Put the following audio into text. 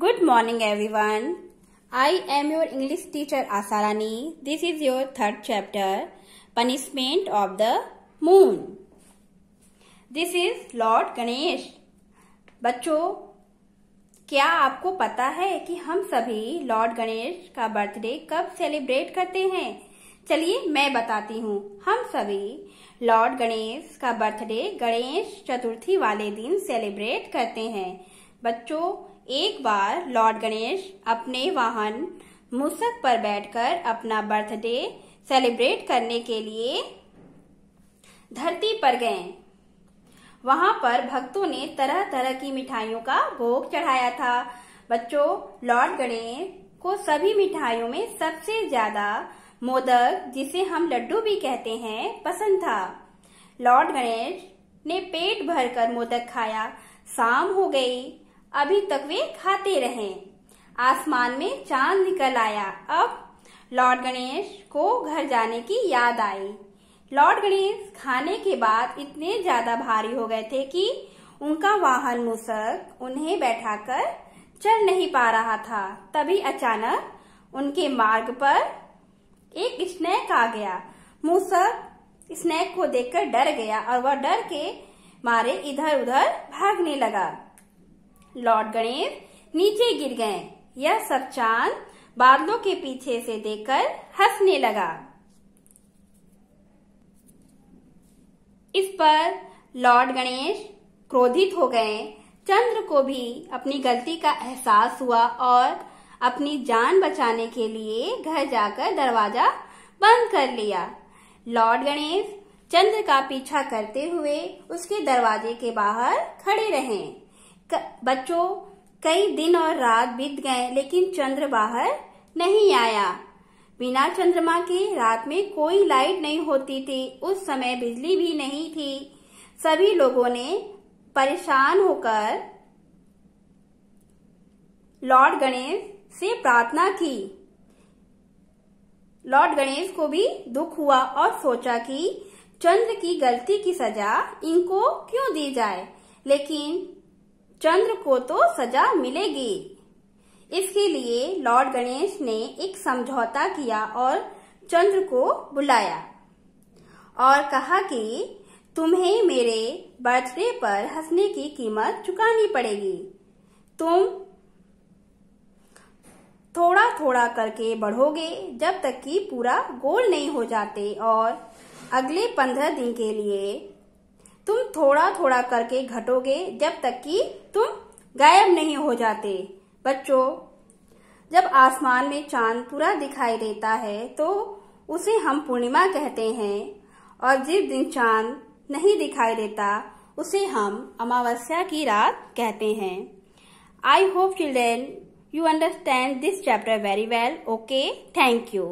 Good morning everyone I am your English teacher Asarani this is your third chapter punishment of the moon this is lord Ganesh बच्चों, क्या आपको पता है कि हम सभी लॉर्ड गणेश का बर्थडे कब सेलिब्रेट करते हैं? चलिए मैं बताती हूँ। हम सभी लॉर्ड गणेश का बर्थडे गणेश चतुर्थी वाले दिन सेलिब्रेट करते हैं। बच्चों एक बार लॉर्ड गणेश अपने वाहन मूसक पर बैठकर अपना बर्थडे सेलिब्रेट करने के लिए धरती पर गए। वहाँ पर भक्तों ने तरह तरह की मिठाइयों का भोग चढ़ाया था। बच्चों, लॉर्ड गणेश को सभी मिठाइयों में सबसे ज़्यादा मोदक, जिसे हम लड्डू भी कहते हैं, पसंद था। लॉर्ड गणेश ने पेट भरकर मोदक खाया। शाम हो गई। अभी तक वे खाते रहे। आसमान में चाँद निकल आया। अब लॉर्ड गणेश को घर जाने की याद आई। लॉर्ड गणेश खाने के बाद इतने ज़्यादा भारी हो गए थे कि उनका वाहन मूसक उन्हें बैठाकर चल नहीं पा रहा था। तभी अचानक उनके मार्ग पर एक स्नैक आ गया। मूसक स्नैक को देखकर डर गया और वह डर के मारे इधर उधर भागने लगा। लॉर्ड गणेश नीचे गिर गए। यह सब चाँद बादलों के पीछे से देखकर हंसने लगा। इस पर लॉर्ड गणेश क्रोधित हो गए। चंद्र को भी अपनी गलती का एहसास हुआ और अपनी जान बचाने के लिए घर जाकर दरवाज़ा बंद कर लिया। लॉर्ड गणेश चंद्र का पीछा करते हुए उसके दरवाजे के बाहर खड़े रहे। बच्चों, कई दिन और रात बीत गए, लेकिन चंद्र बाहर नहीं आया। बिना चंद्रमा के रात में कोई लाइट नहीं होती थी, उस समय बिजली भी नहीं थी। सभी लोगों ने परेशान होकर लॉर्ड गणेश से प्रार्थना की। लॉर्ड गणेश को भी दुख हुआ और सोचा कि चंद्र की गलती की सजा इनको क्यों दी जाए, लेकिन चंद्र को तो सजा मिलेगी। इसके लिए लॉर्ड गणेश ने एक समझौता किया और चंद्र को बुलाया और कहा कि तुम्हें मेरे बर्थडे पर हंसने की कीमत चुकानी पड़ेगी। तुम थोड़ा थोड़ा करके बढ़ोगे जब तक कि पूरा गोल नहीं हो जाते और अगले पंद्रह दिन के लिए तुम थोड़ा थोड़ा करके घटोगे जब तक कि तुम गायब नहीं हो जाते। बच्चों, जब आसमान में चाँद पूरा दिखाई देता है तो उसे हम पूर्णिमा कहते हैं। और जिस दिन चाँद नहीं दिखाई देता, उसे हम अमावस्या की रात कहते हैं। I hope children you understand this chapter very well okay thank you